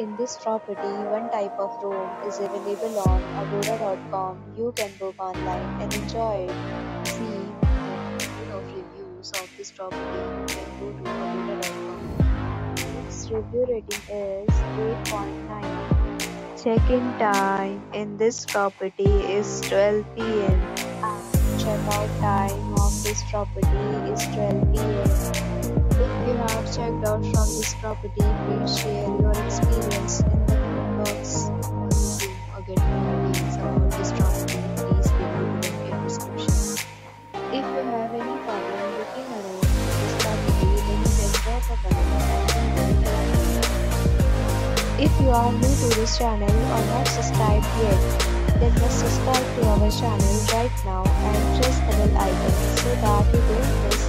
In this property, one type of room is available on agoda.com. You can book online and enjoy it. See full of reviews of this property. Can go to agoda.com. Its review rating is 8.9. Check-in time in this property is 12 pm. Check-out time of this property is 12 pm. If you have checked out from this property, please share your experience in the comment box. For review or get more details about this property, please read the description. If you have any problem booking a room in this property, then you can drop a comment you. If you are new to this channel or not subscribed yet, then must subscribe to our channel right now and press the bell icon so that you don't miss